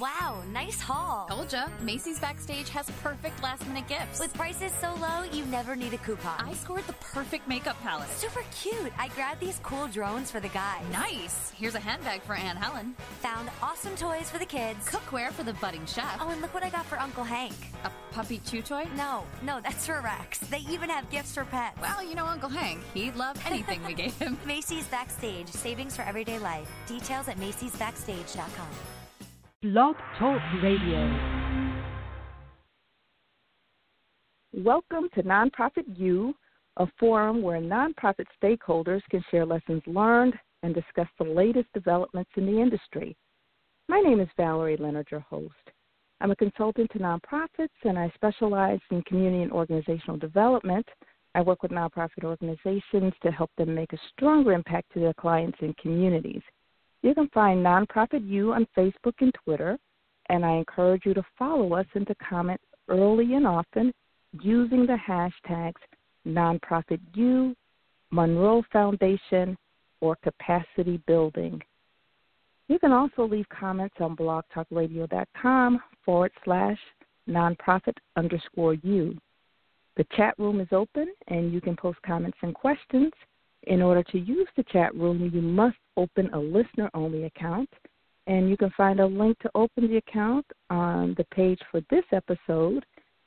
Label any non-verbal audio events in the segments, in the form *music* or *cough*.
Wow, nice haul. Told ya, Macy's Backstage has perfect last minute gifts. With prices so low, you never need a coupon. I scored the perfect makeup palette. Super cute. I grabbed these cool drones for the guys. Nice. Here's a handbag for Aunt Helen. Found awesome toys for the kids. Cookware for the budding chef. Oh, and look what I got for Uncle Hank. A puppy chew toy? No, no, that's for Rex. They even have gifts for pets. Well, you know Uncle Hank. He'd love *laughs* anything we gave him. Macy's Backstage. Savings for everyday life. Details at macy'sbackstage.com. Blog Talk Radio. Welcome to Nonprofit U, a forum where nonprofit stakeholders can share lessons learned and discuss the latest developments in the industry. My name is Valerie Leonard, your host. I'm a consultant to nonprofits and I specialize in community and organizational development. I work with nonprofit organizations to help them make a stronger impact to their clients and communities. You can find Nonprofit U on Facebook and Twitter, and I encourage you to follow us and to comment early and often using the hashtags Nonprofit U, Monroe Foundation, or Capacity Building. You can also leave comments on blogtalkradio.com forward slash nonprofit underscore U. The chat room is open and you can post comments and questions. In order to use the chat room, you must open a listener only account. And you can find a link to open the account on the page for this episode.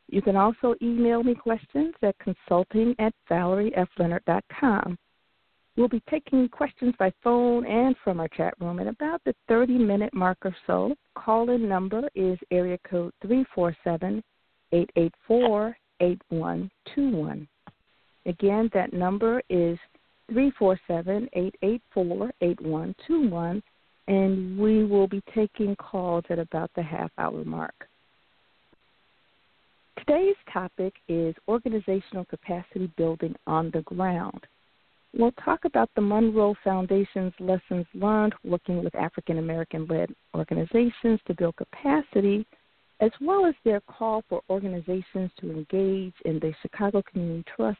You can also email me questions at consulting at valeriefleonard.com. We'll be taking questions by phone and from our chat room at about the 30 minute mark or so. Call in number is area code 347 884 8121. Again, that number is 347 884 8121, and we will be taking calls at about the half hour mark. Today's topic is organizational capacity building on the ground. We'll talk about the Monroe Foundation's lessons learned working with African American led organizations to build capacity, as well as their call for organizations to engage in the Chicago Community Trust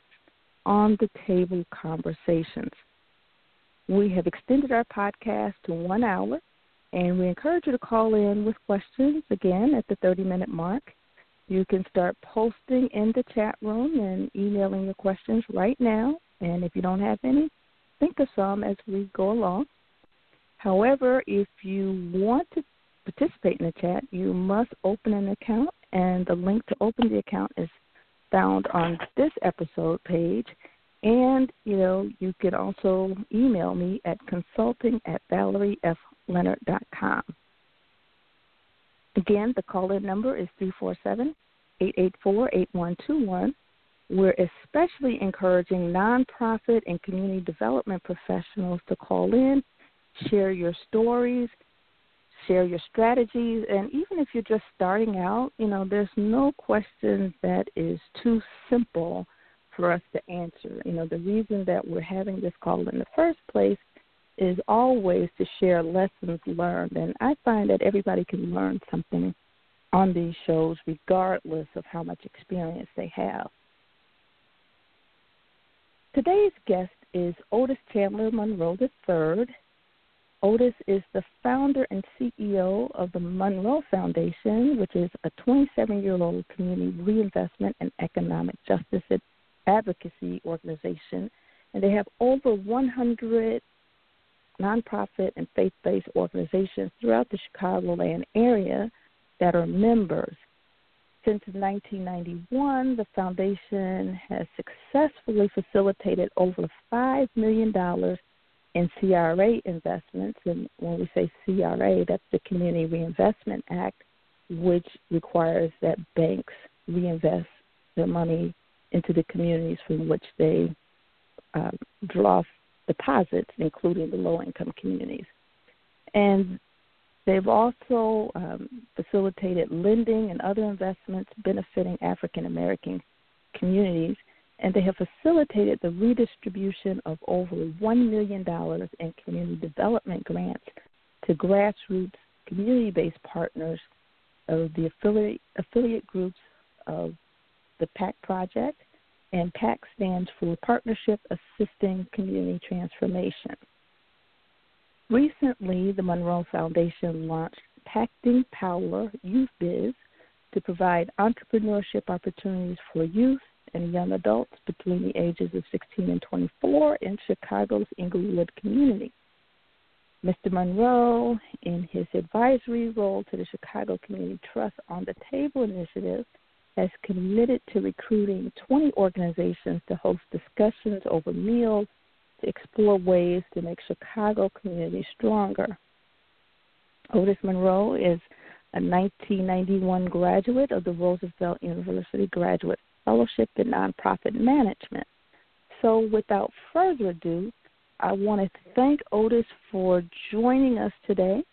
on the table conversations. We have extended our podcast to one hour, and we encourage you to call in with questions again at the 30 minute mark. You can start posting in the chat room and emailing your questions right now. And if you don't have any, think of some as we go along. However, if you want to participate in the chat, you must open an account, and the link to open the account is found on this episode page. And, you know, you can also email me at consulting at valeriefleonard.com. Again, the call in number is 347 884 8121. We're especially encouraging nonprofit and community development professionals to call in, share your stories, share your strategies. And even if you're just starting out, you know, there's no question that is too simple for us to answer. You know, the reason that we're having this call in the first place is always to share lessons learned. And I find that everybody can learn something on these shows regardless of how much experience they have. Today's guest is Otis Chandler Monroe III. Otis is the founder and CEO of the Monroe Foundation, which is a 27 year old community reinvestment and economic justice advocacy organization. And they have over 100 nonprofit and faith based organizations throughout the Chicagoland area that are members. Since 1991, the foundation has successfully facilitated over $5 million in CRA investments. And when we say CRA, that's the Community Reinvestment Act, which requires that banks reinvest their money into the communities from which they uh, draw deposits, including the low income communities. And they've also um, facilitated lending and other investments benefiting African American communities and they have facilitated the redistribution of over $1 million in community development grants to grassroots community based partners of the affiliate, affiliate groups of the PACT Project, and PACT stands for Partnership Assisting Community Transformation. Recently, the Monroe Foundation launched Impacting Power Youth Biz to provide entrepreneurship opportunities for youth and young adults between the ages of 16 and 24 in Chicago's Englewood community. Mr. Monroe, in his advisory role to the Chicago Community Trust on the Table initiative, has committed to recruiting 20 organizations to host discussions over meals to explore ways to make Chicago community stronger. Otis Monroe is a 1991 graduate of the Roosevelt University Graduate Fellowship in Nonprofit Management. So, without further ado, I want to thank Otis for joining us today.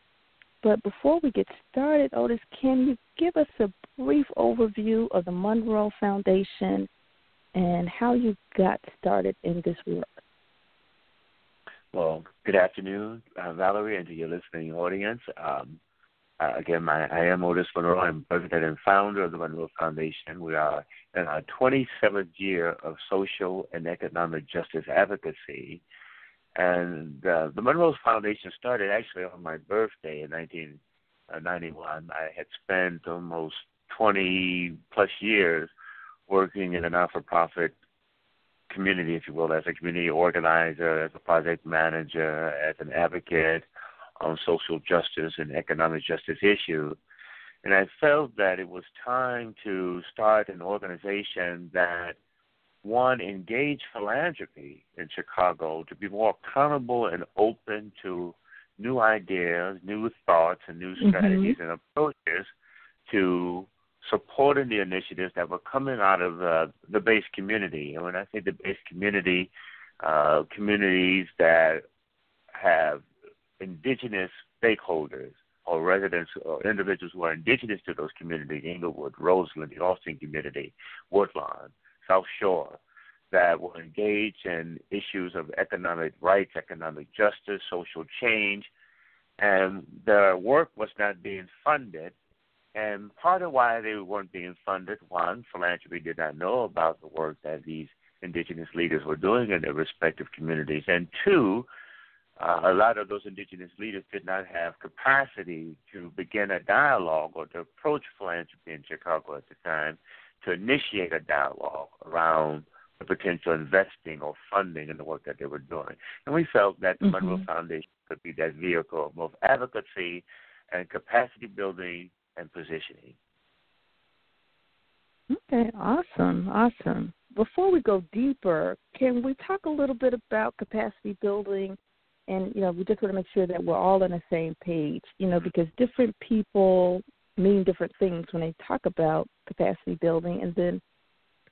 But before we get started, Otis, can you give us a brief overview of the Monroe Foundation and how you got started in this work? Well, good afternoon, uh, Valerie, and to your listening audience. Um, uh, again, my, I am Otis Monroe. I'm president and founder of the Monroe Foundation. We are in our 27th year of social and economic justice advocacy. And uh, the Monroe Foundation started actually on my birthday in 1991. I had spent almost 20 plus years working in a not for profit community, if you will, as a community organizer, as a project manager, as an advocate on social justice and economic justice issues. And I felt that it was time to start an organization that – one, engage philanthropy in Chicago to be more accountable and open to new ideas, new thoughts, and new mm-hmm. strategies mm-hmm. and approaches to supporting the initiatives that were coming out of uh, the base community. And when I say the base community, uh, communities that have indigenous stakeholders or residents or individuals who are indigenous to those communities, Englewood, Roseland, the Austin community, Woodlawn, South Shore that will engage in issues of economic rights, economic justice, social change, and their work was not being funded. And part of why they weren't being funded, one, philanthropy did not know about the work that these indigenous leaders were doing in their respective communities, and two, uh, a lot of those indigenous leaders did not have capacity to begin a dialogue or to approach philanthropy in Chicago at the time to initiate a dialogue around the potential investing or funding in the work that they were doing. And we felt that the mm-hmm. Monroe Foundation could be that vehicle of both advocacy and capacity building and positioning. Okay, awesome, awesome. Before we go deeper, can we talk a little bit about capacity building? And you know, we just want to make sure that we're all on the same page. You know, because different people mean different things when they talk about capacity building, and then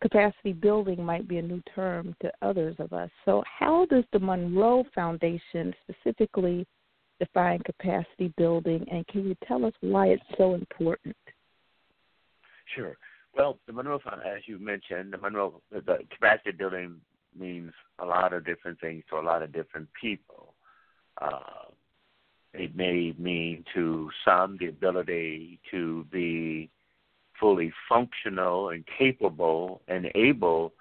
capacity building might be a new term to others of us. So, how does the Monroe Foundation specifically define capacity building, and can you tell us why it's so important? Sure. Well, the Monroe Foundation, as you mentioned, the Monroe the capacity building means a lot of different things to a lot of different people. Uh, it may mean to some the ability to be fully functional and capable and able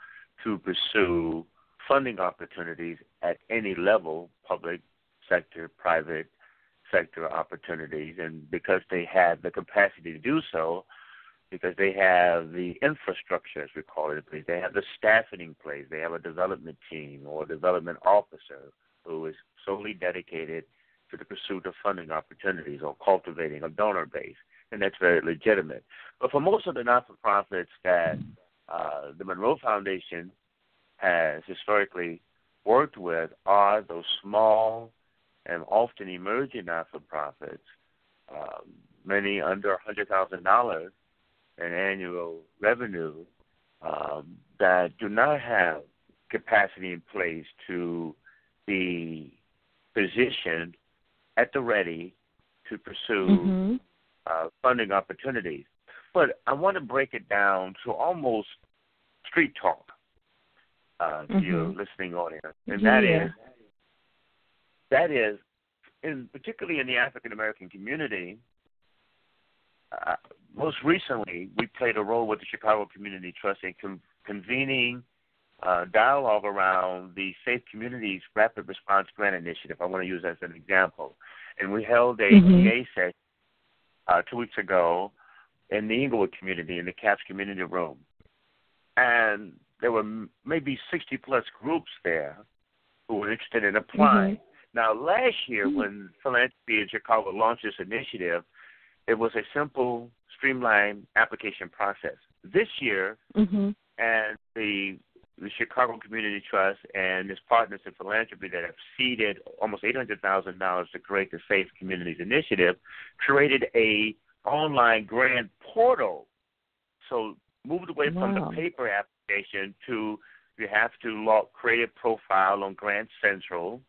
to pursue funding opportunities at any level public sector, private sector opportunities. And because they have the capacity to do so, because they have the infrastructure, as we call it place, they have the staffing in place, they have a development team or a development officer who is solely dedicated to the pursuit of funding opportunities or cultivating a donor base and that's very legitimate. But for most of the not-for-profits that uh, the Monroe Foundation has historically worked with are those small and often emerging not-for-profits, um, many under $100,000 in annual revenue um, that do not have capacity in place to be positioned at the ready to pursue mm-hmm uh, funding opportunities. But I want to break it down to almost street talk uh, to mm-hmm. your listening audience, and that yeah. is that is, in particularly in the African American community. Uh, most recently, we played a role with the Chicago Community Trust in com- convening uh, dialogue around the Safe Communities Rapid Response Grant Initiative. I want to use as an example. And we held a mm-hmm. session uh, two weeks ago in the Englewood community in the CAPS community room, and there were maybe 60 plus groups there who were interested in applying. Mm-hmm. Now, last year mm-hmm. when Philanthropy in Chicago launched this initiative, it was a simple, streamlined application process. This year, mm-hmm. and the the Chicago Community Trust and its partners in philanthropy that have seeded almost eight hundred thousand dollars to create the Safe Communities Initiative, created a online grant portal. So moved away wow. from the paper application to you have to log, create a profile on Grant Central,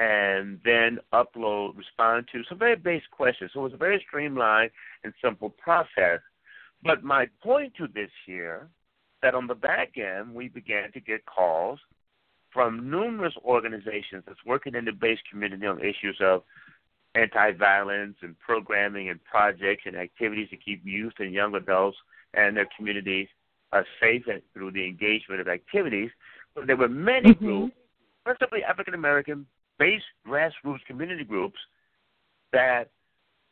and then upload, respond to some very basic questions. So it was a very streamlined and simple process. But my point to this year that on the back end, we began to get calls from numerous organizations that's working in the base community on issues of anti-violence and programming and projects and activities to keep youth and young adults and their communities uh, safe and through the engagement of activities. But there were many mm-hmm. groups, principally African American based grassroots community groups, that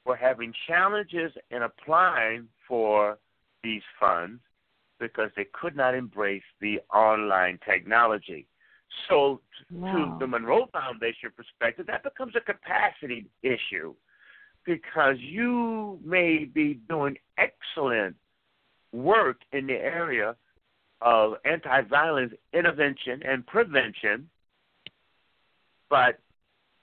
were having challenges in applying for these funds because they could not embrace the online technology. So, wow. to the Monroe Foundation perspective, that becomes a capacity issue because you may be doing excellent work in the area of anti violence intervention and prevention, but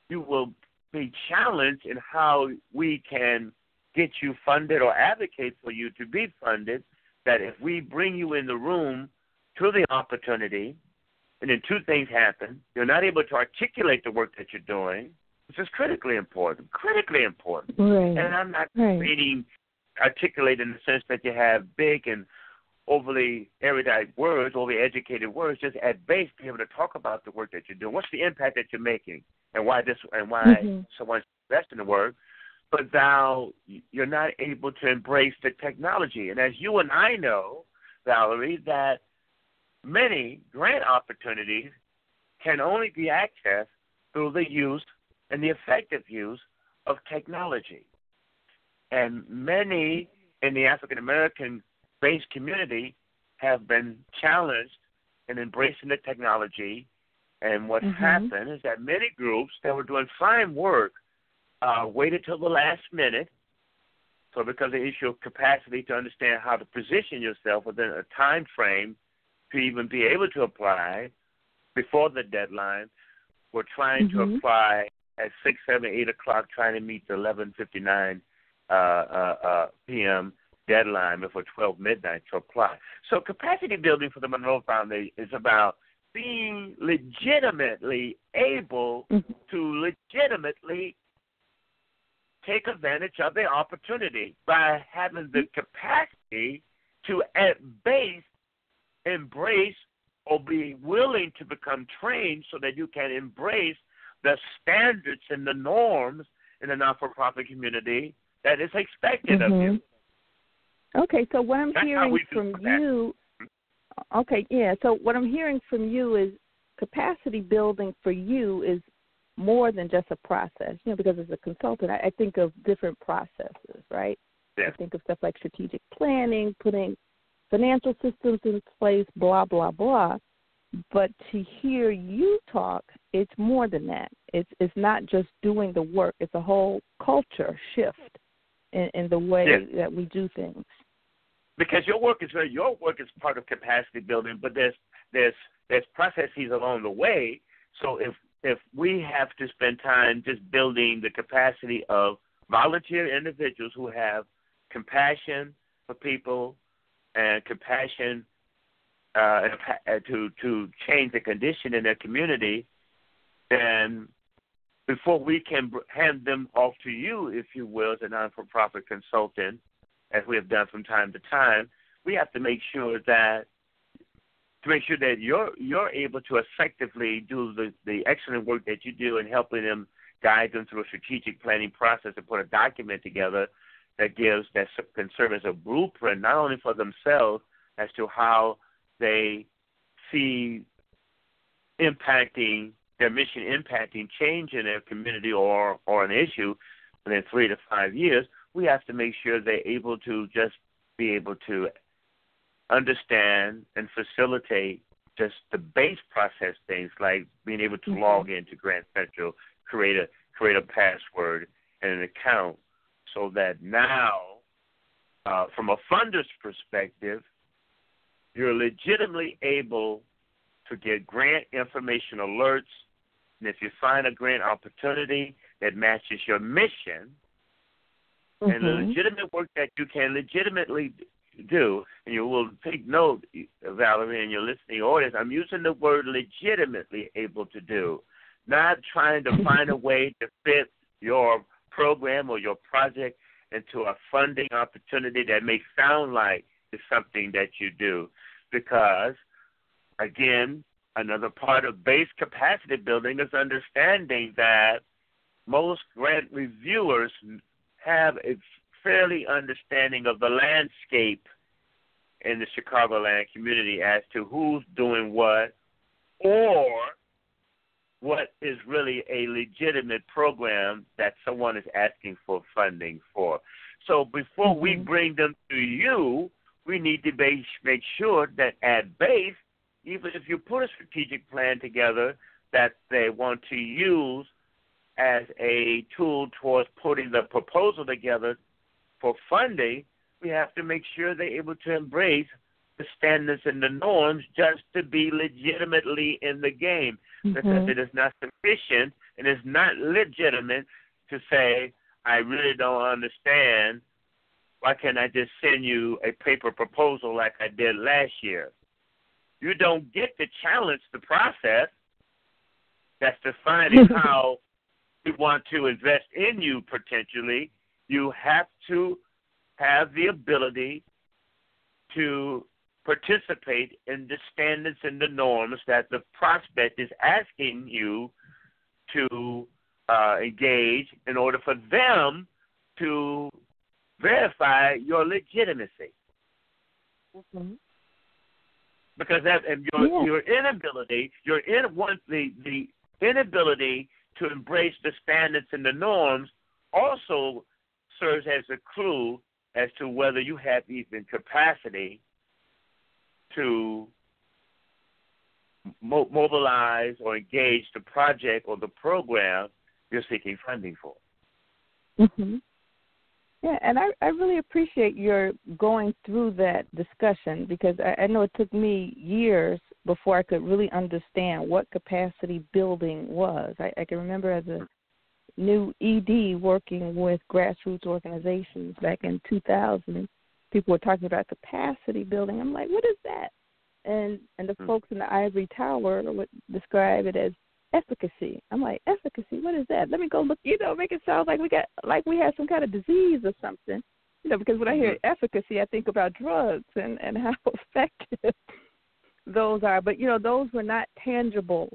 you will be challenged in how we can get you funded or advocate for you to be funded that if we bring you in the room to the opportunity, and then two things happen. You're not able to articulate the work that you're doing, which is critically important. Critically important. Right. And I'm not right. meaning articulate in the sense that you have big and overly erudite words, overly educated words. Just at base, be able to talk about the work that you're doing. What's the impact that you're making, and why this, and why mm-hmm. someone's investing the work but thou you're not able to embrace the technology. And as you and I know, Valerie, that many grant opportunities can only be accessed through the use and the effective use of technology. And many in the African American based community have been challenged in embracing the technology. And what mm-hmm. happened is that many groups that were doing fine work uh, waited till the last minute. So, because of the issue of capacity to understand how to position yourself within a time frame to even be able to apply before the deadline, we're trying mm-hmm. to apply at six, seven, eight o'clock, trying to meet the eleven fifty nine uh, uh, uh, p.m. deadline before twelve midnight to apply. So, capacity building for the Monroe Foundation is about being legitimately able mm-hmm. to legitimately take advantage of the opportunity by having the capacity to, at base, embrace or be willing to become trained so that you can embrace the standards and the norms in the not for profit community that is expected mm-hmm. of you. Okay, so what I'm That's hearing from you okay, yeah, so what I'm hearing from you is capacity building for you is more than just a process. You know, because as a consultant, I, I think of different processes, right? Yeah. I think of stuff like strategic planning, putting financial systems in place, blah blah blah. But to hear you talk, it's more than that. It's it's not just doing the work; it's a whole culture shift in, in the way yeah. that we do things. Because your work is very, your work is part of capacity building, but there's there's there's processes along the way. So if if we have to spend time just building the capacity of volunteer individuals who have compassion for people and compassion uh, to to change the condition in their community, then before we can hand them off to you, if you will, as a non-for-profit consultant, as we have done from time to time, we have to make sure that to make sure that you're you're able to effectively do the the excellent work that you do in helping them guide them through a strategic planning process and put a document together that gives that can serve as a blueprint not only for themselves as to how they see impacting their mission impacting change in their community or or an issue within three to five years, we have to make sure they're able to just be able to understand and facilitate just the base process things like being able to mm-hmm. log into Grant Central, create a create a password and an account, so that now, uh, from a funder's perspective, you're legitimately able to get grant information alerts. And if you find a grant opportunity that matches your mission mm-hmm. and the mm-hmm. legitimate work that you can legitimately do, and you will take note, Valerie, and your listening audience, I'm using the word legitimately able to do, not trying to *laughs* find a way to fit your program or your project into a funding opportunity that may sound like it's something that you do. Because, again, another part of base capacity building is understanding that most grant reviewers have a fairly understanding of the landscape in the Chicagoland community as to who's doing what or what is really a legitimate program that someone is asking for funding for. So before mm-hmm. we bring them to you, we need to base, make sure that at base, even if you put a strategic plan together that they want to use as a tool towards putting the proposal together for funding, we have to make sure they're able to embrace the standards and the norms just to be legitimately in the game. Mm-hmm. Because it is not sufficient and it's not legitimate to say, I really don't understand. Why can't I just send you a paper proposal like I did last year? You don't get to challenge the process that's defining *laughs* how we want to invest in you potentially you have to have the ability to participate in the standards and the norms that the prospect is asking you to uh, engage in order for them to verify your legitimacy. Mm-hmm. Because that your yeah. your inability, your in one the the inability to embrace the standards and the norms also serves as a clue as to whether you have even capacity to mo- mobilize or engage the project or the program you're seeking funding for. Mm-hmm. Yeah, and I, I really appreciate your going through that discussion because I, I know it took me years before I could really understand what capacity building was. I, I can remember as a new ED working with grassroots organizations back in 2000. People were talking about capacity building. I'm like, what is that? And and the mm-hmm. folks in the ivory tower would describe it as efficacy. I'm like, efficacy? What is that? Let me go look. You know, make it sound like we got like we had some kind of disease or something. You know, because when I hear mm-hmm. efficacy, I think about drugs and and how *laughs* effective those are. But you know, those were not tangible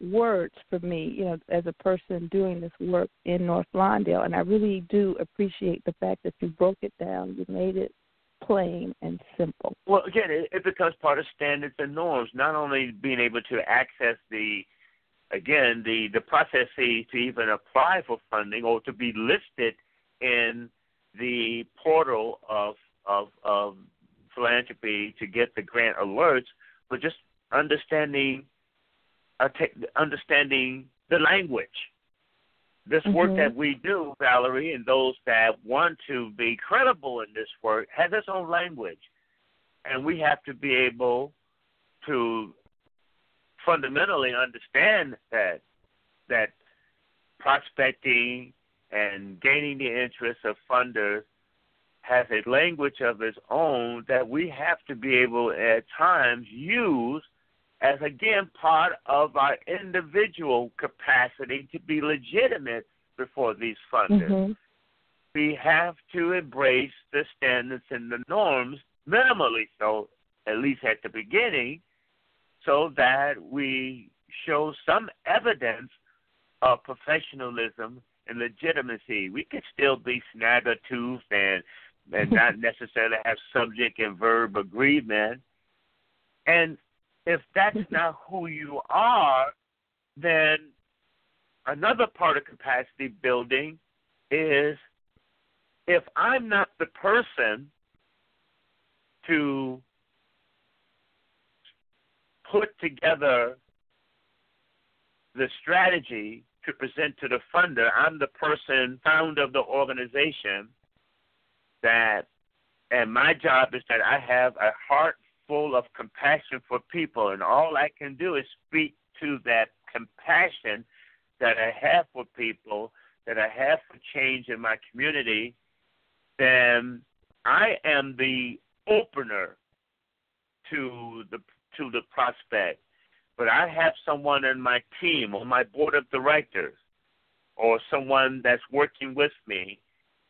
words for me, you know, as a person doing this work in North Lawndale. And I really do appreciate the fact that you broke it down. You made it plain and simple. Well, again, it, it becomes part of standards and norms. Not only being able to access the, again, the the processes to even apply for funding or to be listed in the portal of of of philanthropy to get the grant alerts, but just understanding understanding the language. This mm-hmm. work that we do, Valerie, and those that want to be credible in this work has its own language, and we have to be able to fundamentally understand that that prospecting and gaining the interest of funders has a language of its own that we have to be able at times use as again part of our individual capacity to be legitimate before these funders. Mm-hmm. We have to embrace the standards and the norms, minimally so, at least at the beginning, so that we show some evidence of professionalism and legitimacy. We can still be snagger toothed and and *laughs* not necessarily have subject and verb agreement. And if that's *laughs* not who you are, then another part of capacity building is if I'm not the person to put together the strategy to present to the funder, I'm the person, founder of the organization, that, and my job is that I have a heart full of compassion for people, and all I can do is speak to that compassion that I have for people, that I have for change in my community, then I am the opener to the to the prospect. But I have someone in my team or my board of directors or someone that's working with me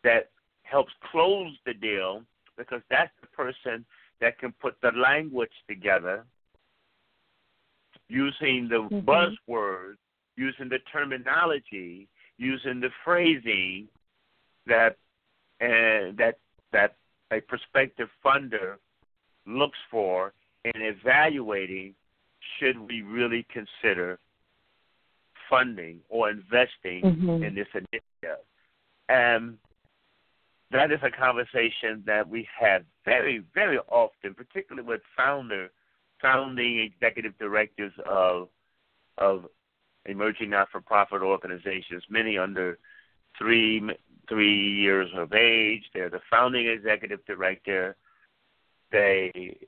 that helps close the deal because that's the person that can put the language together using the mm-hmm. buzzwords, using the terminology, using the phrasing that and that that a prospective funder looks for in evaluating should we really consider funding or investing mm-hmm. in this initiative. And that is a conversation that we have very, very often, particularly with founder, founding executive directors of of emerging not-for-profit organizations, many under three three years of age. They're the founding executive director. They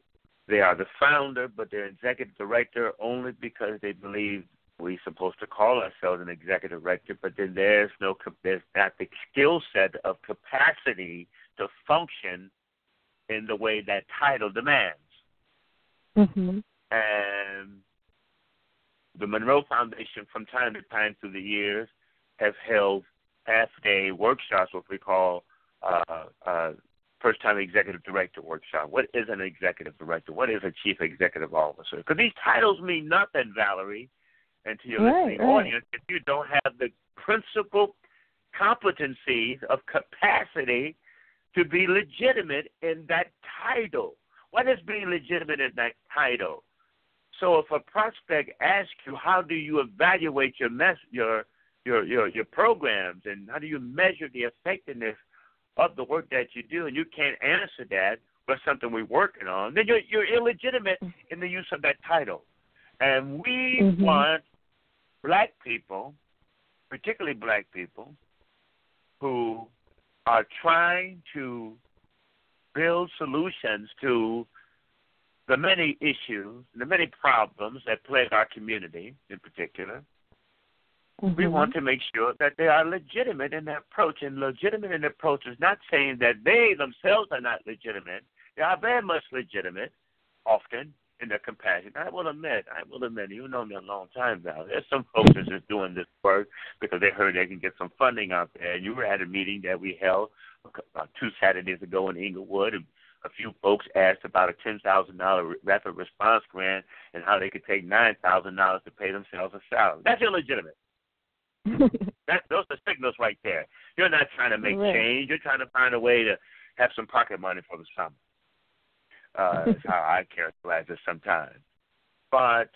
they are the founder, but they're executive director only because they believe we're supposed to call ourselves an executive director. But then there's no there's not the skill set of capacity to function in the way that title demands. Mm-hmm. And the Monroe Foundation, from time to time through the years, has held half day workshops, what we call uh, uh, first time executive director workshop. What is an executive director? What is a chief executive officer? Because these titles mean nothing, Valerie, and to your right, listening right. audience if you don't have the principal competencies of capacity to be legitimate in that title. What is being legitimate in that title? So if a prospect asks you how do you evaluate your mess your your your your programs and how do you measure the effectiveness of the work that you do and you can't answer that but something we're working on, then you're you're illegitimate in the use of that title. And we mm-hmm. want black people, particularly black people, who are trying to build solutions to the many issues, the many problems that plague our community in particular, Mm-hmm. We want to make sure that they are legitimate in their approach. And legitimate in their approach is not saying that they themselves are not legitimate. They are very much legitimate, often, in their compassion. I will admit, I will admit, you know me a long time now. There's some folks that's just doing this work because they heard they can get some funding out there. And you were at a meeting that we held about two Saturdays ago in Englewood, and a few folks asked about a ten thousand dollar rapid response grant and how they could take nine thousand dollars to pay themselves a salary. That's illegitimate. *laughs* that, those are signals right there. You're not trying to make right. change. You're trying to find a way to have some pocket money for the summer. Uh, that's how I characterize it sometimes. But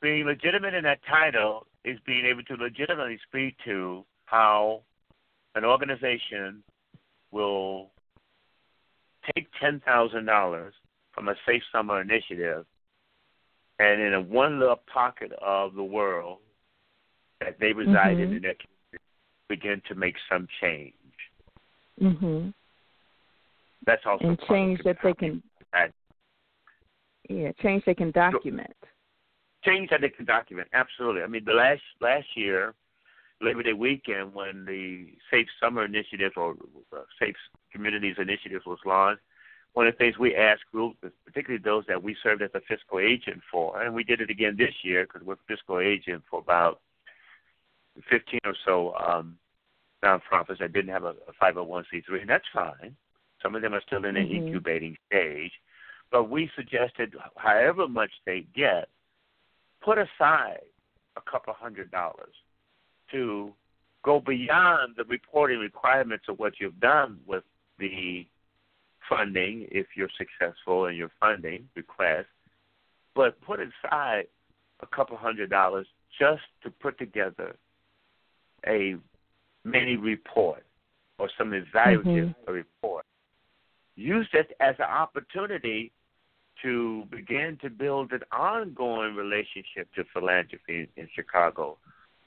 being legitimate in that title is being able to legitimately speak to how an organization will take ten thousand dollars from a Safe Summer initiative and in a one little pocket of the world that they reside mm-hmm. in that begin to make some change. Mhm. That's also and change that they can. Yeah, change they can document. Change that they can document. Absolutely. I mean, the last last year, Labor Day weekend, when the Safe Summer Initiative or uh, Safe Communities Initiative was launched, one of the things we asked groups, particularly those that we served as a fiscal agent for, and we did it again this year because we're fiscal agent for about 15 or so um, nonprofits that didn't have a, a 501c3, and that's fine. Some of them are still in the mm-hmm. incubating stage. But we suggested, however much they get, put aside a couple hundred dollars to go beyond the reporting requirements of what you've done with the funding, if you're successful in your funding request, but put aside a couple hundred dollars just to put together a mini report or some evaluative mm-hmm. report. Use this as an opportunity to begin to build an ongoing relationship to philanthropy in, in Chicago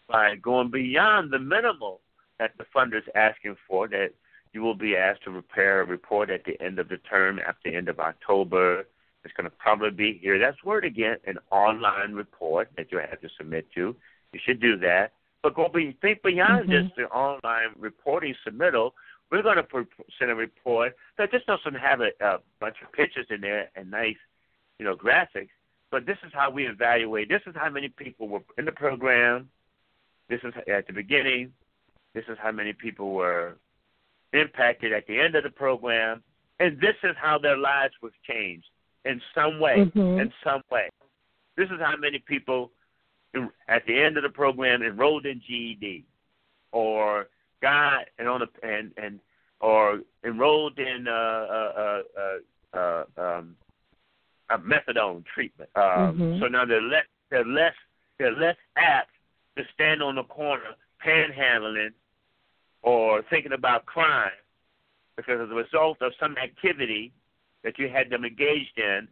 by going beyond the minimal that the funder is asking for, that you will be asked to prepare a report at the end of the term, at the end of October. It's going to probably be here. That's word again, an online report that you have to submit to. You should do that. But go be, think beyond mm-hmm. just the online reporting submittal. We're going to send a report that just doesn't have a, a bunch of pictures in there and nice, you know, graphics. But this is how we evaluate. This is how many people were in the program. This is at the beginning. This is how many people were impacted at the end of the program, and this is how their lives was changed in some way. Mm-hmm. In some way, this is how many people at the end of the program enrolled in GED, or got and on a and and or enrolled in uh, uh, uh, uh, um, a methadone treatment. Um, mm-hmm. So now they're less they're less they're less apt to stand on the corner panhandling or thinking about crime because as a result of some activity that you had them engaged in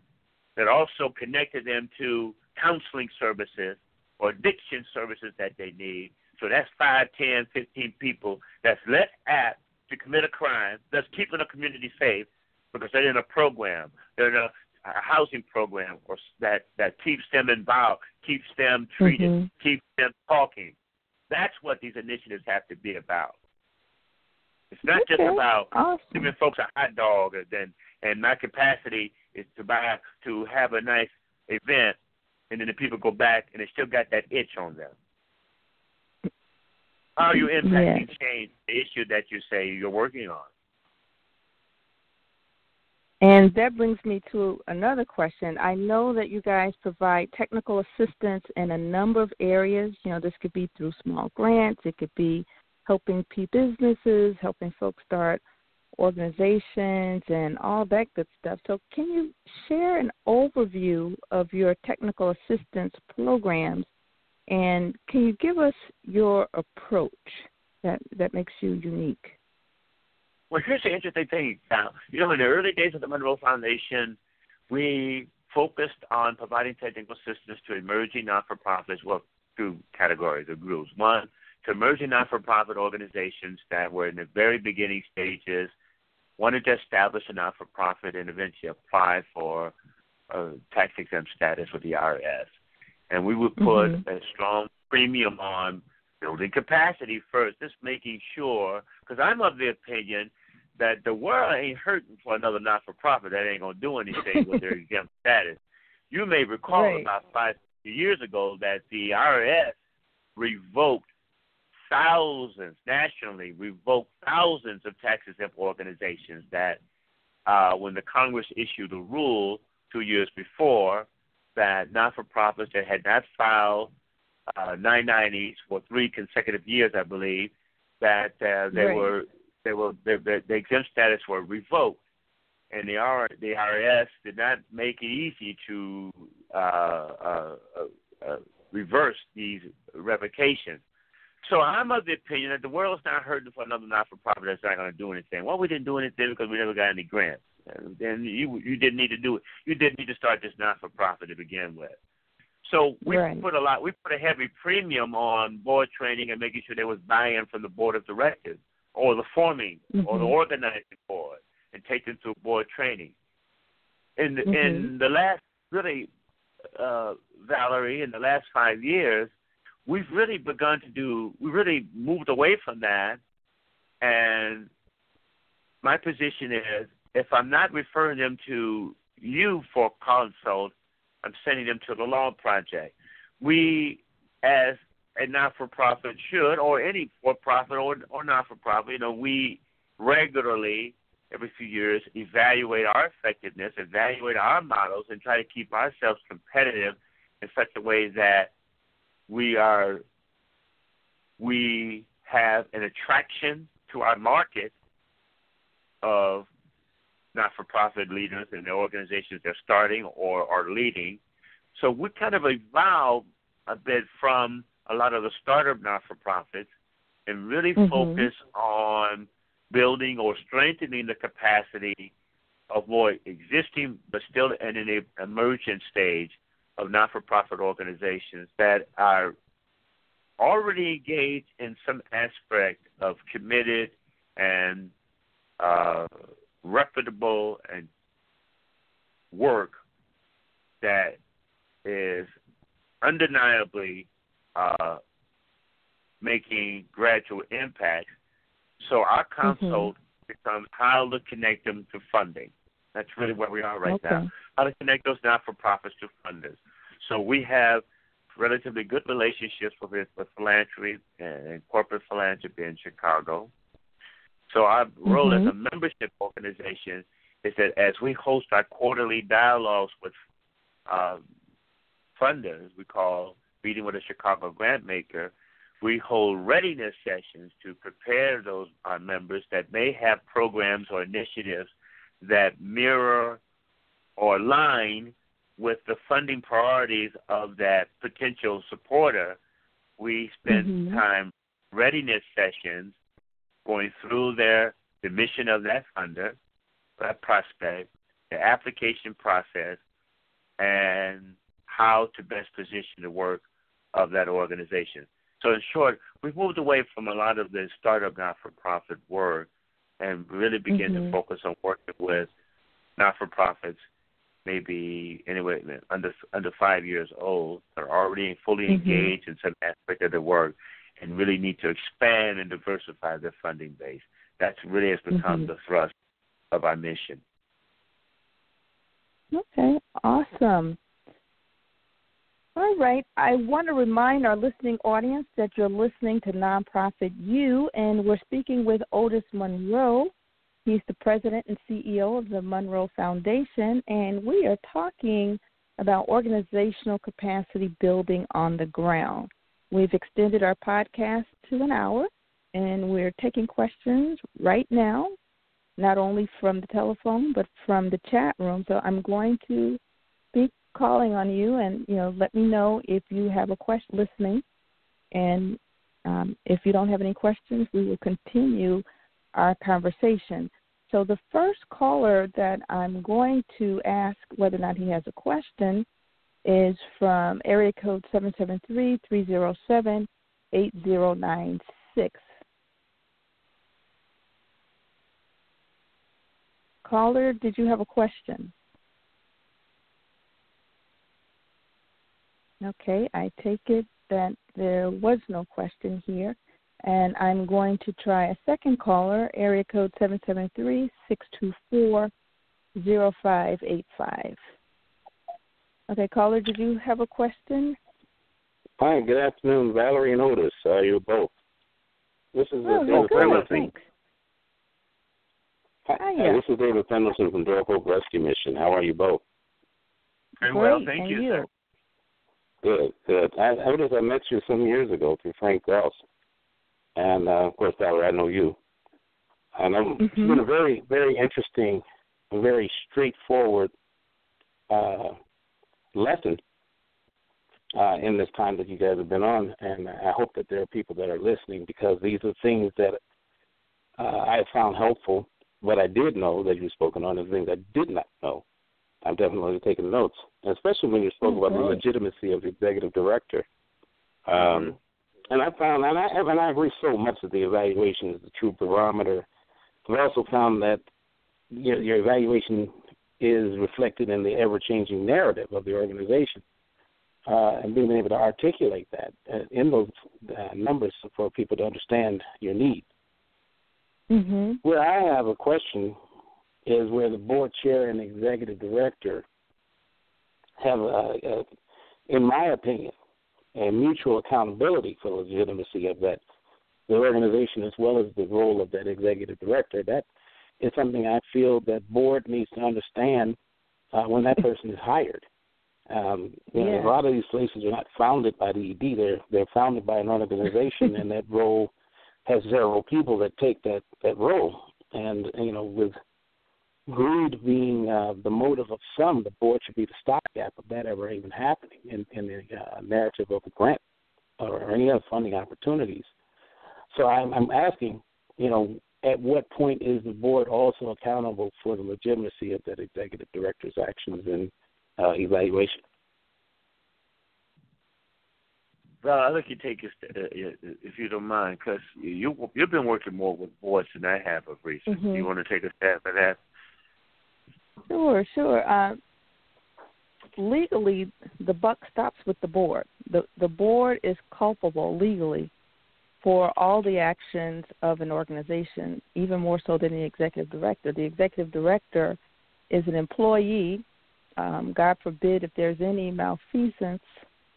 that also connected them to counseling services or addiction services that they need. So that's five, ten, fifteen people that's less apt to commit a crime, that's keeping a community safe because they're in a program, they're in a, a housing program or that, that keeps them involved, keeps them treated, mm-hmm. keeps them talking. That's what these initiatives have to be about. It's not okay. just about awesome. giving folks a hot dog, and then and my capacity is to buy to have a nice event, and then the people go back and they still got that itch on them. How are you impacting yes. change the issue that you say you're working on? And that brings me to another question. I know that you guys provide technical assistance in a number of areas. You know, this could be through small grants, it could be helping P businesses, helping folks start organizations, and all that good stuff. So, can you share an overview of your technical assistance programs, and can you give us your approach that that makes you unique? Well, here's the interesting thing. Now, you know, in the early days of the Monroe Foundation, we focused on providing technical assistance to emerging not-for-profits, well, two categories or groups. One, to emerging not-for-profit organizations that were in the very beginning stages, wanted to establish a not-for-profit and eventually apply for a tax-exempt status with the IRS. And we would put mm-hmm. a strong premium on building capacity first, just making sure, because I'm of the opinion that the world ain't hurting for another not-for-profit that ain't going to do anything with their *laughs* exempt status. You may recall right. about five years ago that the IRS revoked thousands nationally revoked thousands of tax exempt organizations that uh, when the Congress issued a rule two years before that not for profits that had not filed uh, 990s for three consecutive years, I believe, that uh, they right. were they were the, the, the exempt status were revoked, and the R, the IRS did not make it easy to uh, uh, uh, uh reverse these revocations. So I'm of the opinion that the world's not hurting for another not-for-profit that's not going to do anything. Well, we didn't do anything because we never got any grants. And you you didn't need to do it. You didn't need to start this not-for-profit to begin with. So we right. put a lot. We put a heavy premium on board training and making sure there was buy-in from the board of directors or the forming mm-hmm. or the organizing board and take them through board training. In the, mm-hmm. in the last really, uh, Valerie, in the last five years, we've really begun to do, we really moved away from that. And my position is if I'm not referring them to you for consult, I'm sending them to the Law Project. We, as a not for profit, should, or any for profit or, or not for profit, you know, we regularly, every few years, evaluate our effectiveness, evaluate our models, and try to keep ourselves competitive in such a way that we are we have an attraction to our market of not-for-profit leaders and the organizations they're starting or are leading. So we kind of evolved a bit from a lot of the startup not-for-profits and really mm-hmm. focus on building or strengthening the capacity of more existing but still in an emergent stage of not for profit organizations that are already engaged in some aspect of committed and uh, reputable and work that is undeniably uh, making gradual impact. So our consult mm-hmm. becomes how to connect them to funding. That's really where we are right okay. now. How to connect those not-for-profits to funders. So we have relatively good relationships with, with philanthropy and corporate philanthropy in Chicago. So our role mm-hmm. as a membership organization is that as we host our quarterly dialogues with um, funders, we call meeting with a Chicago grant maker, we hold readiness sessions to prepare those our members that may have programs or initiatives that mirror or align with the funding priorities of that potential supporter. We spend mm-hmm. time readiness sessions going through their the mission of that funder, that prospect, the application process, and how to best position the work of that organization. So, in short, we've moved away from a lot of the startup not for profit work and really begin mm-hmm. to focus on working with not for profits, maybe anyway under under five years old, that are already fully mm-hmm. engaged in some aspect of the work and really need to expand and diversify their funding base. That's really has become mm-hmm. the thrust of our mission. Okay, awesome. All right. I want to remind our listening audience that you're listening to Nonprofit U, and we're speaking with Otis Monroe. He's the president and CEO of the Monroe Foundation, and we are talking about organizational capacity building on the ground. We've extended our podcast to an hour, and we're taking questions right now, not only from the telephone, but from the chat room. So I'm going to be calling on you, and you know, let me know if you have a question listening, and um, if you don't have any questions, we will continue our conversation. So the first caller that I'm going to ask whether or not he has a question is from area code 773-307-8096. Caller, did you have a question? Okay, I take it that there was no question here. And I'm going to try a second caller, area code 773 624 0585. Okay, caller, did you have a question? Hi, good afternoon, Valerie and Otis. Uh, you both. This is oh, uh, David good. Pendleton. Thanks. Hi, Hiya. this is David Pendleton from Door Hope Rescue Mission. How are you both? Very Great. well, thank and you, you. Good, good. I, Otis, I met you some years ago through Frank Grouse. And, uh, of course, Valerie, I know you. And Mm-hmm. it's been a very, very interesting, very straightforward uh, lesson uh, in this time that you guys have been on, and I hope that there are people that are listening because these are things that uh, I found helpful. What I did know that you've spoken on is things I did not know. I'm definitely taking notes, and especially when you spoke about the legitimacy of the executive director. Um, and I found, and I, and I agree so much that the evaluation is the true barometer. But I've also found that your, your evaluation is reflected in the ever-changing narrative of the organization, uh, and being able to articulate that uh, in those uh, numbers for people to understand your need. Mm-hmm. Where I have a question is where the board chair and executive director have, a, a, in my opinion, a mutual accountability for the legitimacy of that the organization as well as the role of that executive director. That is something I feel that board needs to understand uh, when that person is hired. Um, you know, A lot of these places are not founded by the ED; they're they're founded by an organization, *laughs* and that role has several people that take that that role. And you know, with greed being uh, the motive of some, the board should be the stopgap of that ever even happening in, in the uh, narrative of a grant or any other funding opportunities. So I'm, I'm asking, you know, at what point is the board also accountable for the legitimacy of that executive director's actions and uh, evaluation? Well, I'd like you take it, uh, uh, if you don't mind, because you you've been working more with boards than I have of recent. Mm-hmm. You want to take a stab at that? Sure, sure. Uh, legally, the buck stops with the board. the The board is culpable legally for all the actions of an organization, even more so than the executive director. The executive director is an employee. Um, God forbid if there's any malfeasance,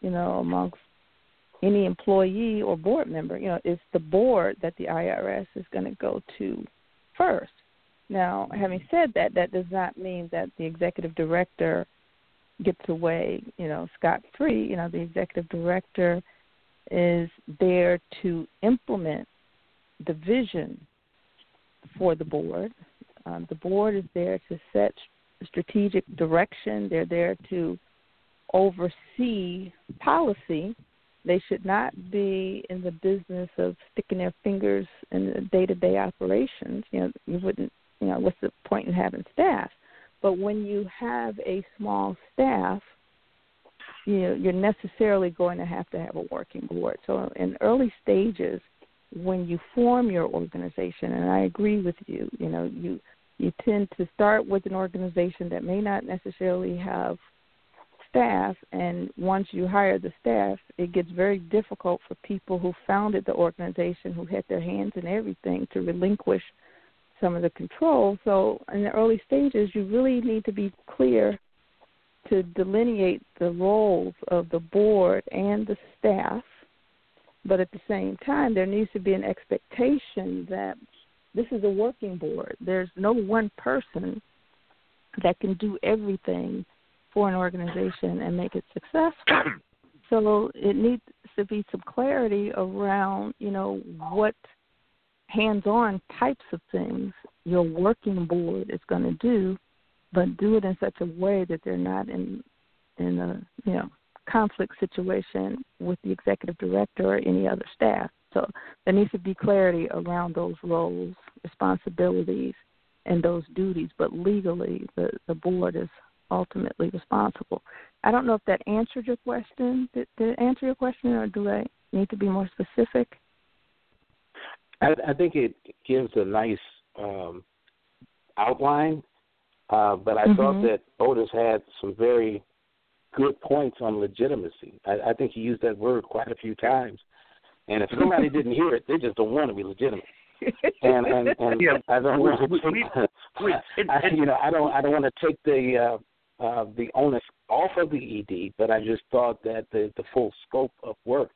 you know, amongst any employee or board member, you know, it's the board that the IRS is going to go to first. Now, having said that, that does not mean that the executive director gets away, you know, scot free. You know, the executive director is there to implement the vision for the board. Um, the board is there to set strategic direction. They're there to oversee policy they should not be in the business of sticking their fingers in the day-to-day operations. You know, you wouldn't. You know, what's the point in having staff? But when you have a small staff, you know, you're necessarily going to have to have a working board. So in early stages, when you form your organization, and I agree with you, you know, you you tend to start with an organization that may not necessarily have staff, and once you hire the staff, it gets very difficult for people who founded the organization, who had their hands in everything, to relinquish some of the control. So, in the early stages, you really need to be clear to delineate the roles of the board and the staff. But at the same time, there needs to be an expectation that this is a working board. There's no one person that can do everything for an organization and make it successful. *coughs* so it needs to be some clarity around, you know, what hands-on types of things your working board is going to do, but do it in such a way that they're not in in a you know conflict situation with the executive director or any other staff. So there needs to be clarity around those roles, responsibilities, and those duties. But legally, the the board is ultimately responsible. I don't know if that answered your question. Did, did it answer your question, or do I need to be more specific? I, I think it gives a nice um, outline, uh, but I mm-hmm. thought that Otis had some very good points on legitimacy. I, I think he used that word quite a few times. And if somebody *laughs* didn't hear it, they just don't want to be legitimate. and and, *laughs* and yeah. I don't want to take, I, you know I don't I don't want to take the uh, uh, the onus off of the ED, but I just thought that the, the full scope of work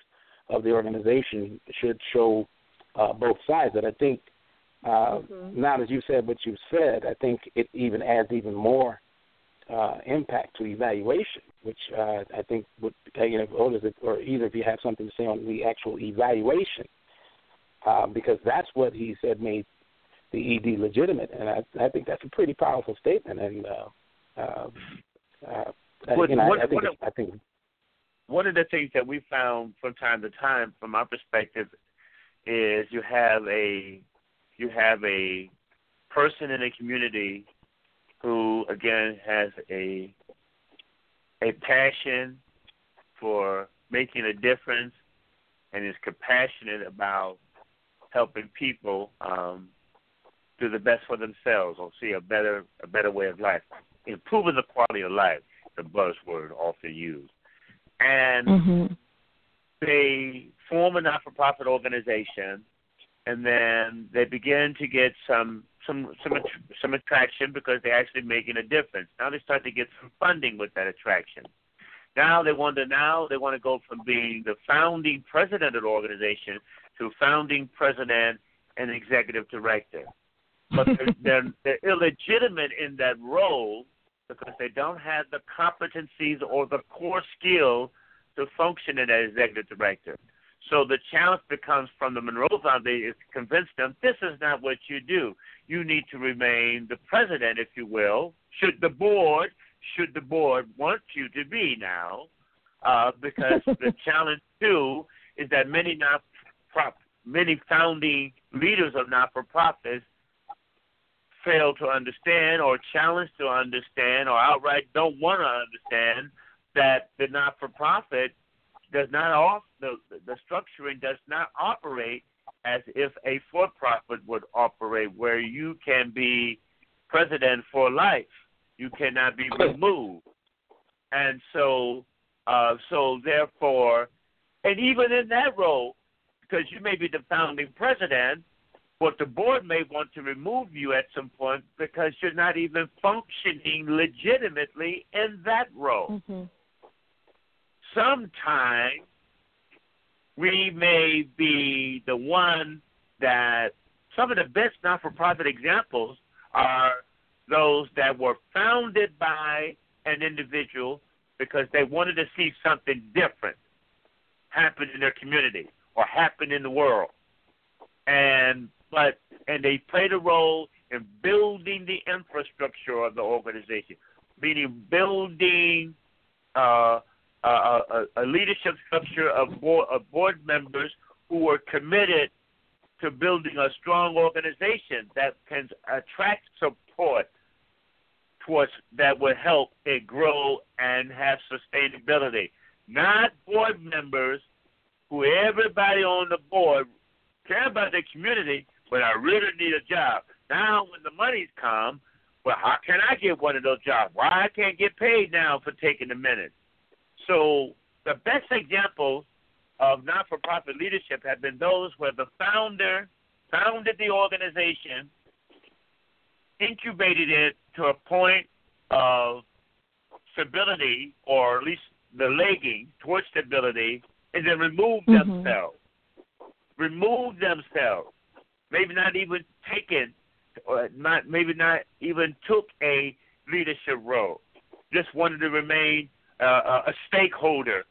of the organization should show uh, both sides. And I think uh, mm-hmm. now that you've said what you've said, I think it even adds even more uh, impact to evaluation, which uh, I think would uh, you know, or either if you have something to say on the actual evaluation, uh, because that's what he said made the ED legitimate, and I, I think that's a pretty powerful statement. And uh, uh, uh, what, you know, what, I, I think what, I think one of the things that we found from time to time, from our perspective, is you have a you have a person in a community who again has a a passion for making a difference and is compassionate about helping people um, do the best for themselves or see a better a better way of life improving the quality of life, the buzzword often used. And mm-hmm. they form a not for profit organization and then they begin to get some some some some attraction because they're actually making a difference. Now they start to get some funding with that attraction. Now they want to now they want to go from being the founding president of the organization to founding president and executive director. But they're, *laughs* they're, they're illegitimate in that role because they don't have the competencies or the core skills to function as executive director. So the challenge becomes from the Monroe Foundation is to convince them this is not what you do. You need to remain the president, if you will, should the board should the board want you to be now, uh, because the *laughs* challenge too is that many not prop many founding leaders of not for profits fail to understand or challenge to understand or outright don't want to understand that the not for profit does not off the the structuring does not operate as if a for profit would operate where you can be president for life. You cannot be removed. And so uh so therefore and even in that role, because you may be the founding president, but the board may want to remove you at some point because you're not even functioning legitimately in that role. Mm-hmm. Sometimes we may be the one that some of the best not for profit examples are those that were founded by an individual because they wanted to see something different happen in their community or happen in the world. And but and they played a role in building the infrastructure of the organization, meaning building uh, a, a, a, leadership structure of board, of board members who are committed to building a strong organization that can attract support towards that would help it grow and have sustainability. Not board members who everybody on the board care about their community, but I really need a job. Now, when the money's come, well, how can I get one of those jobs? Why I can't get paid now for taking the minutes? So the best examples of not-for-profit leadership have been those where the founder founded the organization, incubated it to a point of stability, or at least the legging towards stability, and then removed mm-hmm. themselves. Removed themselves. Maybe not even taken, or not maybe not even took a leadership role. Just wanted to remain uh, a stakeholder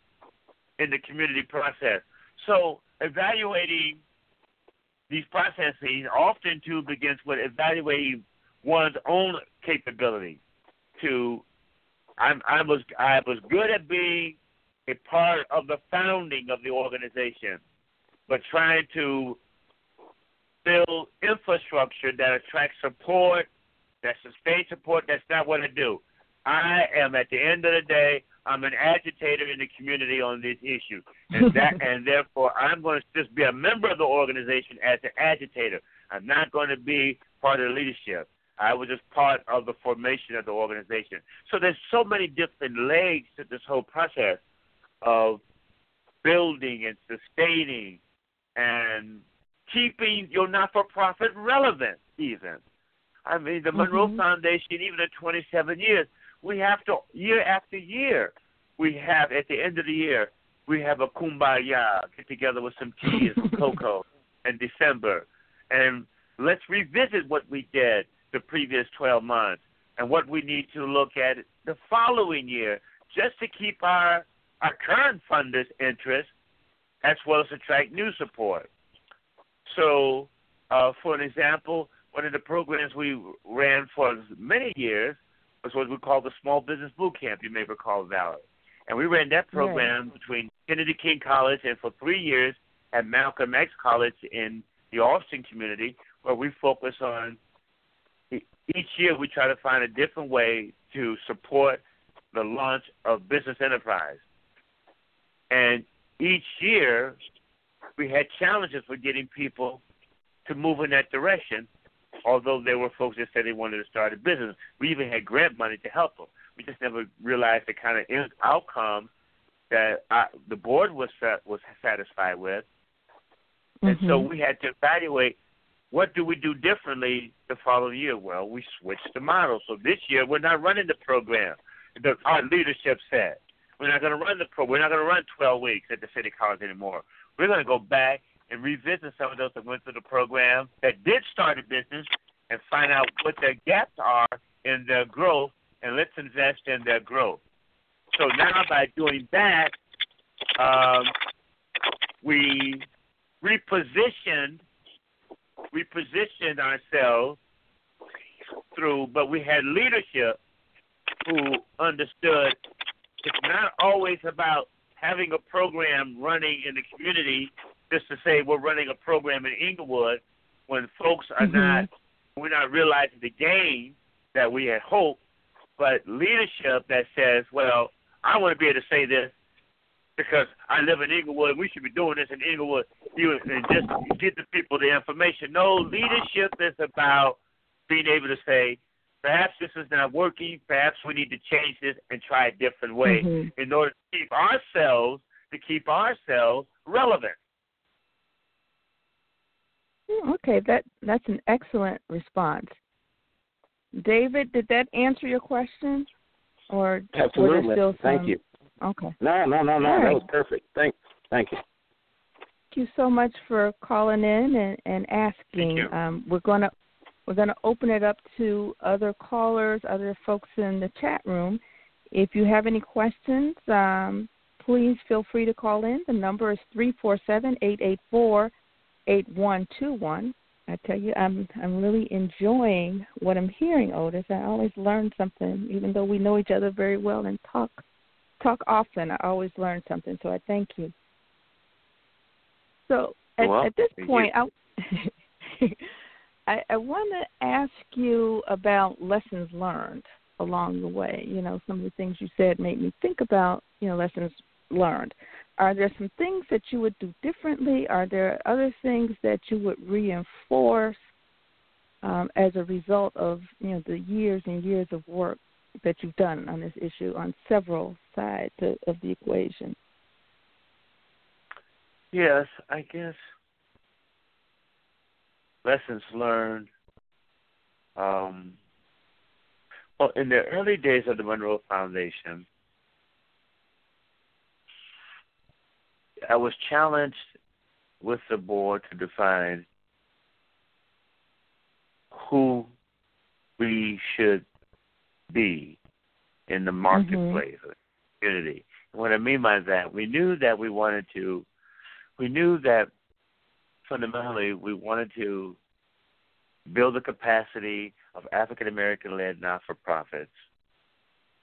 in the community process. So evaluating these processes often too begins with evaluating one's own capability. To I'm, I was I was good at being a part of the founding of the organization, but trying to build infrastructure that attracts support, that sustains support. That's not what I do. I am at the end of the day I'm an agitator in the community on this issue, and that *laughs* and therefore I'm going to just be a member of the organization as an agitator. I'm not going to be part of the leadership. I was just part of the formation of the organization. So there's so many different legs to this whole process of building and sustaining and keeping your not-for-profit relevant. Even, I mean, the Monroe mm-hmm. Foundation, even at 27 years, we have to year after year. We have at the end of the year, we have a kumbaya, get together with some tea and some *laughs* cocoa in December, and let's revisit what we did the previous 12 months and what we need to look at the following year, just to keep our our current funders' interest as well as attract new support. So, uh, for an example, one of the programs we ran for many years was what we call the Small Business Boot Camp. You may recall, Valerie. And we ran that program right. between Kennedy King College and for three years at Malcolm X College in the Austin community, where we focus on each year we try to find a different way to support the launch of business enterprise. And each year we had challenges for getting people to move in that direction although there were folks that said they wanted to start a business. We even had grant money to help them. We just never realized the kind of outcome that I, the board was was satisfied with, and mm-hmm. so we had to evaluate what do we do differently the following year. Well, we switched the model. So this year we're not running the program. The, our leadership said we're not going to run the pro. We're not going to run 12 weeks at the city college anymore. We're going to go back and revisit some of those that went through the program that did start a business and find out what their gaps are in their growth and let's invest in their growth. So now by doing that, um, we repositioned repositioned ourselves through, but we had leadership who understood it's not always about having a program running in the community just to say we're running a program in Englewood, when folks are mm-hmm. not, we're not realizing the gain that we had hoped, but leadership that says, well, I want to be able to say this because I live in Englewood. We should be doing this in Englewood. You and just get the people the information. No, leadership is about being able to say, perhaps this is not working. Perhaps we need to change this and try a different way mm-hmm. in order to keep ourselves to keep ourselves relevant. Hmm, okay, that that's an excellent response. David, did that answer your question? Or Absolutely. Some... Thank you. Okay. No, no, no, no. All that right. was perfect. Thank, thank you. Thank you so much for calling in and, and asking. Um, we're gonna we're gonna open it up to other callers, other folks in the chat room. If you have any questions, um, please feel free to call in. The number is three four seven eight eight four eight one two one. I tell you, I'm I'm really enjoying what I'm hearing, Otis. I always learn something, even though we know each other very well and talk talk often. I always learn something, so I thank you. So at, well, at this point, I, *laughs* I I want to ask you about lessons learned along the way. You know, some of the things you said made me think about you know lessons learned. Are there some things that you would do differently? Are there other things that you would reinforce um, as a result of you know the years and years of work that you've done on this issue on several sides of, the equation? Yes, I guess lessons learned. Um, well, in the early days of the Monroe Foundation, I was challenged with the board to define who we should be in the marketplace mm-hmm. community. What I mean by that, we knew that we wanted to, we knew that fundamentally we wanted to build the capacity of African American led not for profits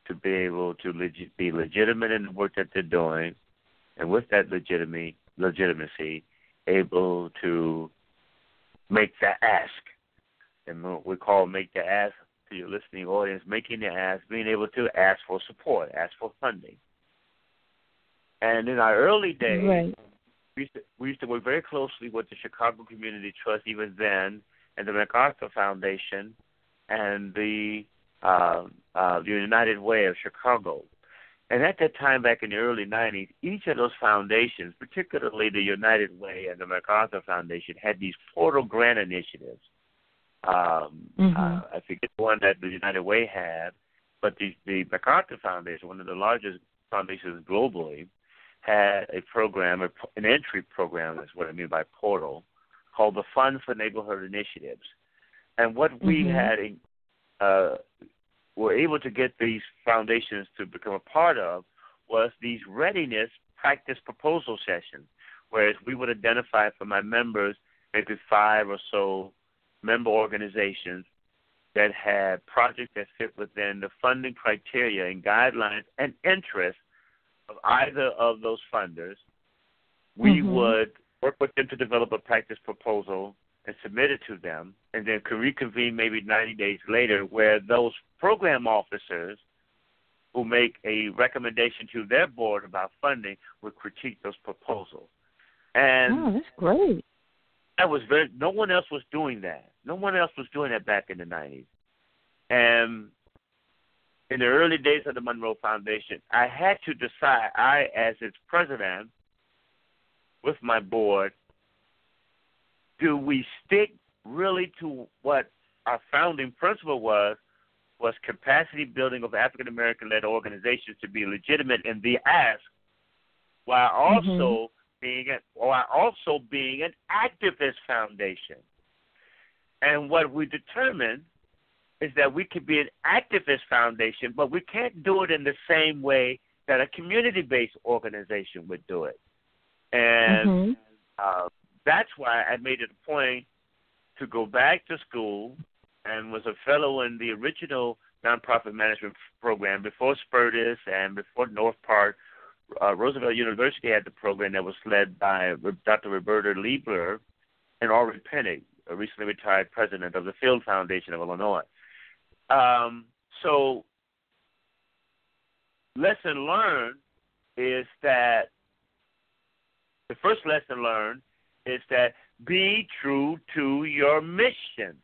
to be able to be legitimate in the work that they're doing, and with that legitimacy, legitimacy, able to make the ask, and what we call make the ask to your listening audience, making the ask, being able to ask for support, ask for funding. And in our early days, right. we, used to, we used to work very closely with the Chicago Community Trust, even then, and the MacArthur Foundation, and the uh, uh, the United Way of Chicago. And at that time, back in the early 90s, each of those foundations, particularly the United Way and the MacArthur Foundation, had these portal grant initiatives. Um, mm-hmm. uh, I forget the one that the United Way had, but the, the MacArthur Foundation, one of the largest foundations globally, had a program, an entry program, is what I mean by portal, called the Fund for Neighborhood Initiatives. And what we mm-hmm. had uh, were able to get these foundations to become a part of was these readiness practice proposal sessions, whereas we would identify for my members maybe five or so member organizations that had projects that fit within the funding criteria and guidelines and interests of either of those funders. We mm-hmm. would work with them to develop a practice proposal and submit it to them, and then can reconvene maybe 90 days later, where those program officers who make a recommendation to their board about funding would critique those proposals. And oh, that's great. That was very. No one else was doing that. No one else was doing that back in the 90s. And in the early days of the Monroe Foundation, I had to decide. I, as its president, with my board, do we stick really to what our founding principle was was capacity building of African American led organizations to be legitimate in the ask while also mm-hmm. being a, while also being an activist foundation. And what we determined is that we could be an activist foundation, but we can't do it in the same way that a community based organization would do it. And mm-hmm. uh, that's why I made it a point to go back to school and was a fellow in the original nonprofit management program before Spertus and before North Park. Uh, Roosevelt University had the program that was led by Dr. Roberta Liebler and Aurie Pennick. a recently retired president of the Field Foundation of Illinois. Um, so, lesson learned is that the first lesson learned is that be true to your mission.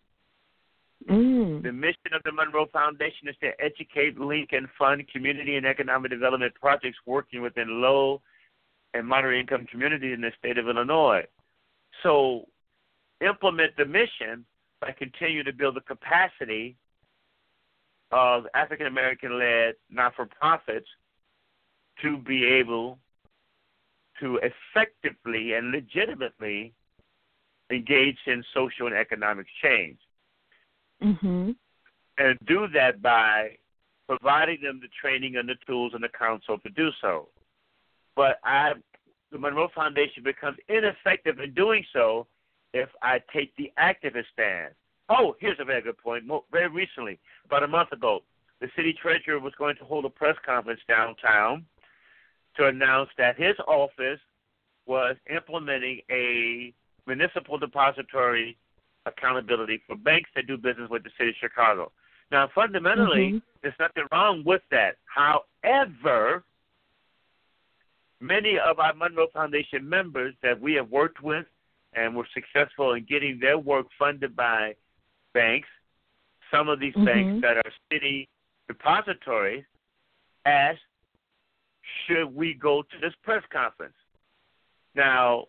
Mm. The mission of the Monroe Foundation is to educate, link, and fund community and economic development projects working within low and moderate income communities in the state of Illinois. So, implement the mission by continuing to build the capacity of African American led not for profits to be able to effectively and legitimately engage in social and economic change. Mm-hmm. And do that by providing them the training and the tools and the counsel to do so. But I, the Monroe Foundation becomes ineffective in doing so if I take the activist stand. Oh, here's a very good point. Very recently, about a month ago, the city treasurer was going to hold a press conference downtown to announce that his office was implementing a municipal depository accountability for banks that do business with the city of Chicago. Now, fundamentally, mm-hmm. there's nothing wrong with that. However, many of our Monroe Foundation members that we have worked with and were successful in getting their work funded by banks, some of these mm-hmm. banks that are city depositories, asked, should we go to this press conference? Now,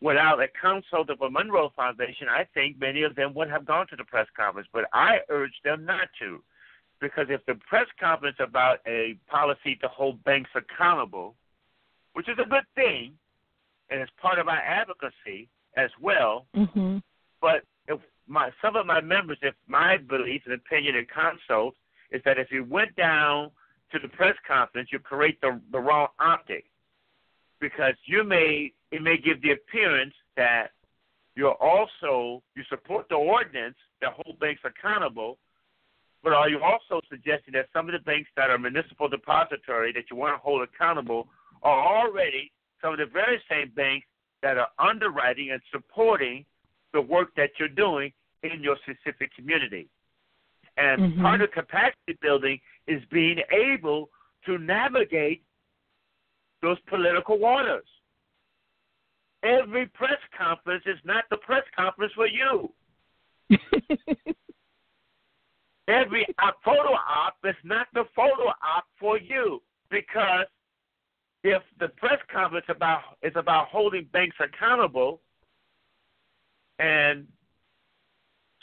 without a consult of a Monroe Foundation, I think many of them would have gone to the press conference, but I urge them not to. Because if the press conference about a policy to hold banks accountable, which is a good thing, and it's part of our advocacy as well, mm-hmm. but if my some of my members, if my belief and opinion and consult is that if you went down to the press conference, you create the the wrong optic because you may it may give the appearance that you're also you support the ordinance that hold banks accountable, but are you also suggesting that some of the banks that are municipal depository that you want to hold accountable are already some of the very same banks that are underwriting and supporting the work that you're doing in your specific community. And mm-hmm. part of capacity building is being able to navigate those political waters. Every press conference is not the press conference for you. *laughs* Every photo op is not the photo op for you because if the press conference about is about holding banks accountable and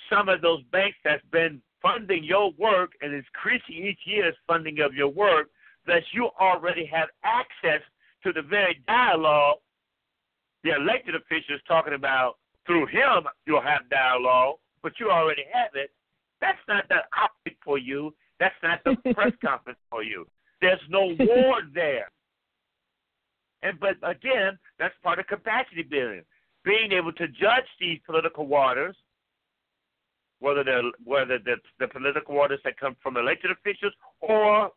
some of those banks that's been funding your work and increasing each year's funding of your work that you already have access to the very dialogue the elected officials talking about through him you'll have dialogue, but you already have it. That's not the optic for you. That's not the *laughs* press conference for you. There's no *laughs* war there. And but again, that's part of capacity building. Being able to judge these political waters, whether they're whether the, the political orders that come from elected officials or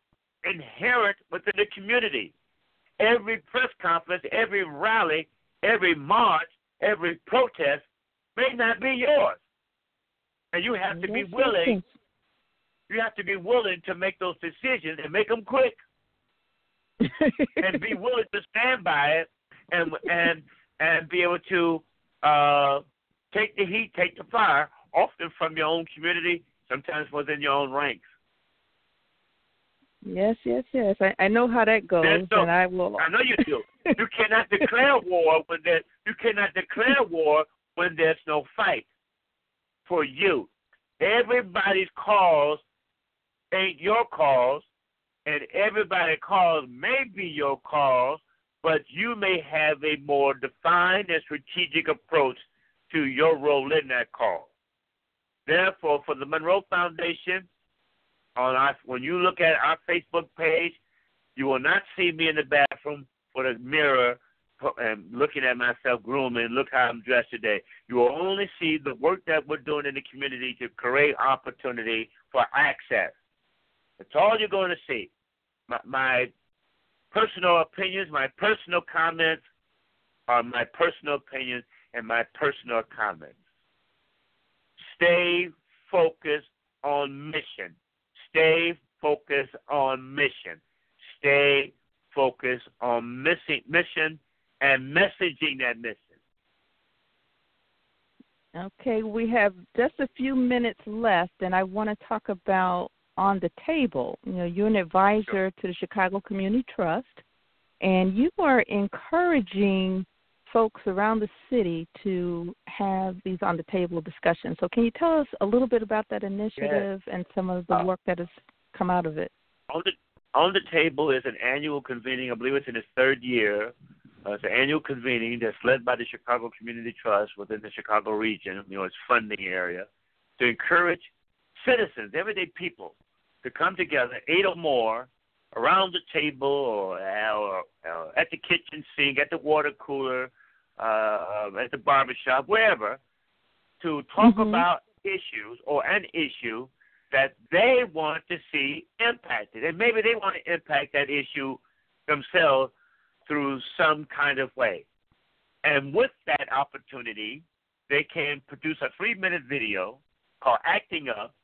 inherent within the community. Every press conference, every rally, every march, every protest may not be yours. And you have to be willing you have to be willing to make those decisions and make them quick. *laughs* and be willing to stand by it and and and be able to uh, take the heat, take the fire, often from your own community, sometimes within your own ranks. Yes, yes, yes. I, I know how that goes, no, and I will. I know you do. you cannot *laughs* declare war when there. You cannot declare war when there's no fight for you. Everybody's cause ain't your cause, and everybody's cause may be your cause, but you may have a more defined and strategic approach to your role in that cause. Therefore, for the Monroe Foundation, on our when you look at our Facebook page, you will not see me in the bathroom with a mirror and looking at myself grooming. Look how I'm dressed today. You will only see the work that we're doing in the community to create opportunity for access. That's all you're going to see. My, my personal opinions, my personal comments are my personal opinions and my personal comments. Stay focused on mission. Stay focused on mission. Stay focused on missing, mission and messaging that mission. Okay, we have just a few minutes left, and I want to talk about on the table. You know, you're an advisor sure. to the Chicago Community Trust, and you are encouraging folks around the city to have these on the table discussions. So, can you tell us a little bit about that initiative yes. and some of the uh, work that has come out of it? On the on the table is an annual convening. I believe it's in its third year uh, it's an annual convening that's led by the Chicago Community Trust within the Chicago region, you know, its funding area, to encourage citizens, everyday people, to come together, eight or more, around the table or, or, or at the kitchen sink, at the water cooler, uh, at the barbershop, wherever, to talk mm-hmm. about issues or an issue that they want to see impacted. And maybe they want to impact that issue themselves through some kind of way. And with that opportunity, they can produce a three minute video called Acting Up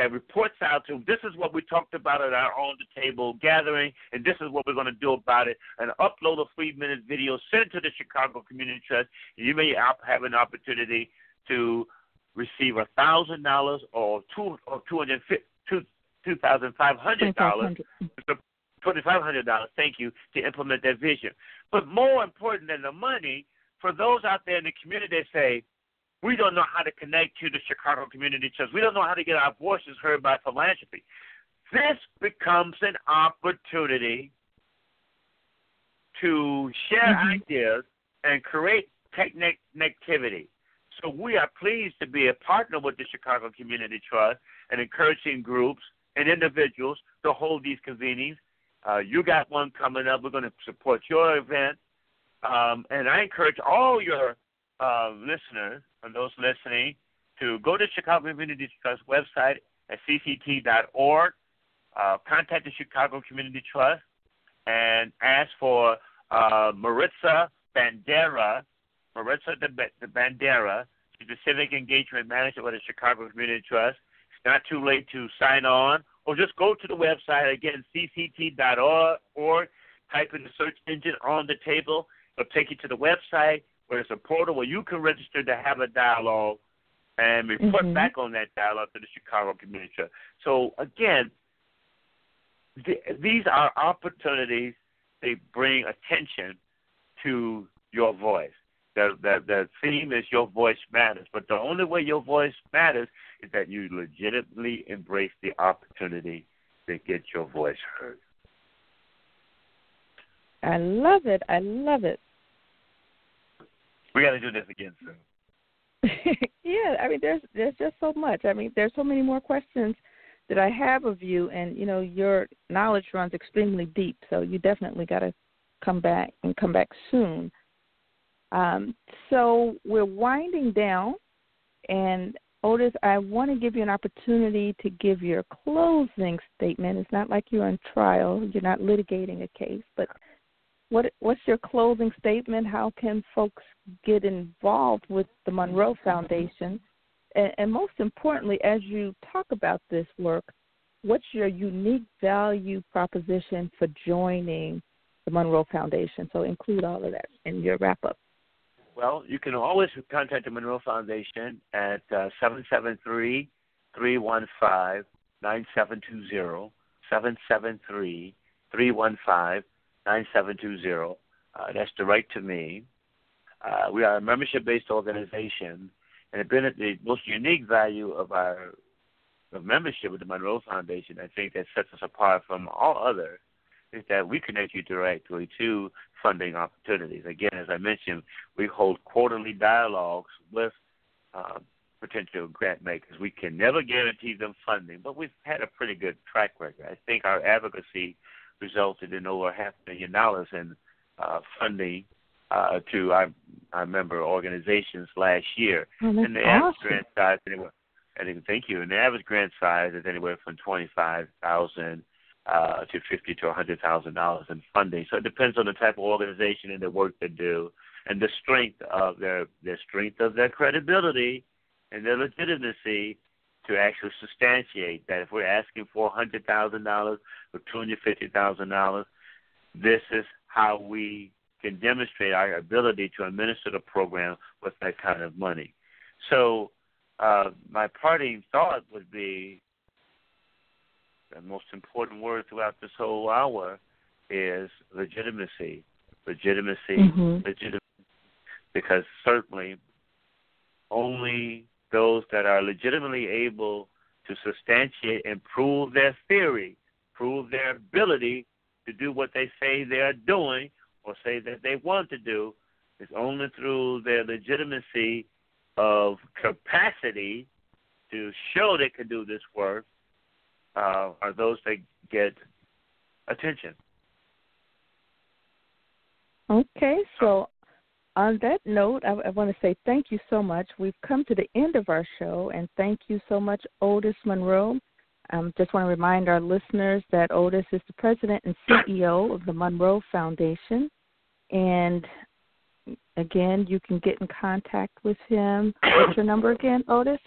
that reports out to this is what we talked about at our on the table gathering, and this is what we're going to do about it, and upload a three minute video, send it to the Chicago Community Trust. You may have an opportunity to receive a thousand dollars or two or two hundred two two thousand five hundred dollars $2,500, thank you, to implement that vision. But more important than the money, for those out there in the community that say, we don't know how to connect to the Chicago Community Trust, we don't know how to get our voices heard by philanthropy. This becomes an opportunity to share mm-hmm. ideas and create connectivity. So we are pleased to be a partner with the Chicago Community Trust and encouraging groups and individuals to hold these convenings uh, you got one coming up. We're going to support your event. Um, and I encourage all your uh, listeners and those listening to go to Chicago Community Trust website at cct.org, uh, contact the Chicago Community Trust, and ask for uh, Maritza Bandera, Maritza the, the Bandera, she's the Civic Engagement Manager with the Chicago Community Trust. It's not too late to sign on or just go to the website again, cct.org, or type in the search engine on the table. It'll take you to the website where it's a portal where you can register to have a dialogue and report mm-hmm. back on that dialogue to the Chicago Community Trust. So again, these are opportunities. They bring attention to your voice. The, the the theme is your voice matters, but the only way your voice matters is that you legitimately embrace the opportunity to get your voice heard. I love it. I love it. We got to do this again soon. *laughs* yeah, I mean, there's there's just so much. I mean, there's so many more questions that I have of you, and you know, your knowledge runs extremely deep. So you definitely got to come back and come back soon. Um, so we're winding down, and Otis, I want to give you an opportunity to give your closing statement. It's not like you're on trial; you're not litigating a case, but what what's your closing statement? How can folks get involved with the Monroe Foundation? And, and most importantly, as you talk about this work, what's your unique value proposition for joining the Monroe Foundation? So include all of that in your wrap up. Well, you can always contact the Monroe Foundation at uh, 773 315 9720. 773 315 9720. Uh, that's direct to me. Uh, we are a membership based organization, and the most unique value of our of membership with the Monroe Foundation, I think, that sets us apart from all others is that we connect you directly to funding opportunities. Again, as I mentioned, we hold quarterly dialogues with uh, potential grant makers. We can never guarantee them funding, but we've had a pretty good track record. I think our advocacy resulted in over half a million dollars in uh, funding uh, to our, our member organizations last year. Oh, and the awesome. average grant size anywhere. I think, thank you. And the average grant size is anywhere from twenty five thousand uh, to fifty to a hundred thousand dollars in funding. So it depends on the type of organization and the work they do, and the strength of their their strength of their credibility and their legitimacy to actually substantiate that if we're asking for $100,000 or $250,000, this is how we can demonstrate our ability to administer the program with that kind of money. So, uh, my parting thought would be the most important word throughout this whole hour is legitimacy. Legitimacy, mm-hmm. legitimacy. Because certainly only those that are legitimately able to substantiate and prove their theory, prove their ability to do what they say they are doing or say that they want to do, is only through their legitimacy of capacity to show they can do this work uh, are those that get attention. Okay, so on that note, I, I, want to say thank you so much. We've come to the end of our show, and thank you so much, Otis Monroe. Um, just want to remind our listeners that Otis is the president and CEO of the Monroe Foundation. And again, you can get in contact with him. What's your number again, Otis?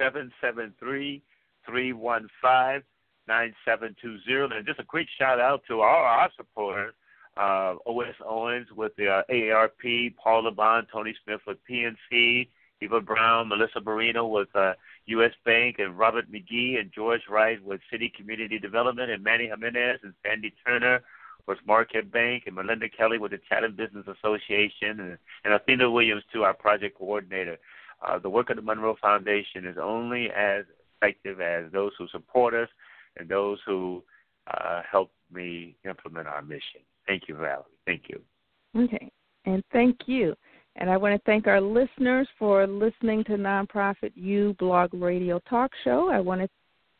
773 315 9720. And just a quick shout out to all our supporters uh, O.S. Owens with the uh, AARP, Paul LeBon, Tony Smith with PNC, Eva Brown, Melissa Barino with uh, U.S. Bank, and Robert McGee and George Wright with Citi Community Development, and Manny Jimenez and Sandy Turner with Marquette Bank, and Melinda Kelly with the Chatham Business Association, and, and Athena Williams, too, our project coordinator. Uh, the work of the Monroe Foundation is only as effective as those who support us and those who uh, help me implement our mission. Thank you, Valerie. Thank you. Okay. And thank you. And I want to thank our listeners for listening to Nonprofit U Blog Radio Talk Show. I want to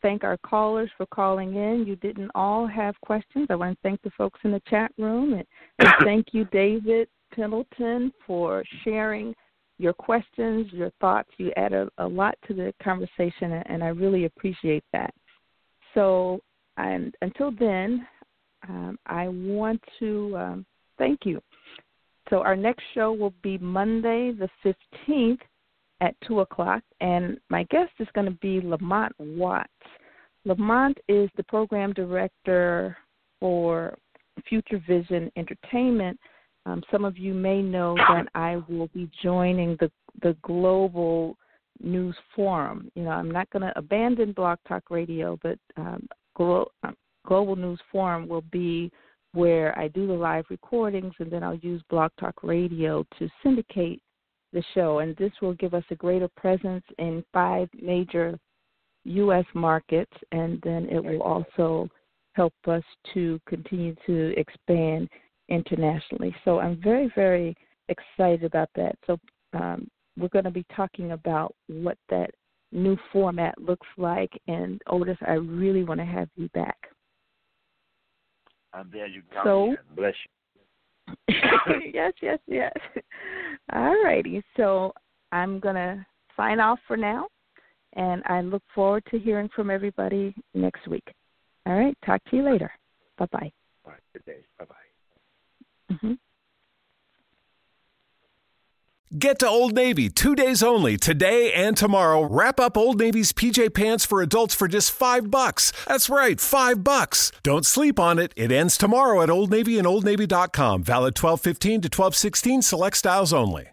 thank our callers for calling in. You didn't all have questions. I want to thank the folks in the chat room. And, and *coughs* thank you, David Pendleton, for sharing your questions, your thoughts. You added a lot to the conversation, and I really appreciate that. So, and until then, um, I want to um, thank you. So our next show will be Monday the 15th at 2 o'clock, and my guest is going to be Lamont Watts. Lamont is the program director for Future Vision Entertainment. Um, some of you may know that I will be joining the the global news forum. You know, I'm not going to abandon Blog Talk Radio, but um, glo- Global News Forum will be where I do the live recordings and then I'll use Blog Talk Radio to syndicate the show. And this will give us a greater presence in five major U.S. markets, and then it will also help us to continue to expand internationally. So I'm very, very excited about that. So um, we're going to be talking about what that new format looks like. And Otis, I really want to have you back. I'm there. You got so. Bless you. *laughs* yes, yes, yes. All righty. So I'm going to sign off for now, and I look forward to hearing from everybody next week. All right. Talk to you later. Bye bye. Right. Good day. Bye bye. Mm-hmm. Get to Old Navy two days only, today and tomorrow. Wrap up Old Navy's PJ pants for adults for just five bucks. That's right, five bucks. Don't sleep on it. It ends tomorrow at Old Navy and OldNavy.com. Valid 1215 to 1216, select styles only.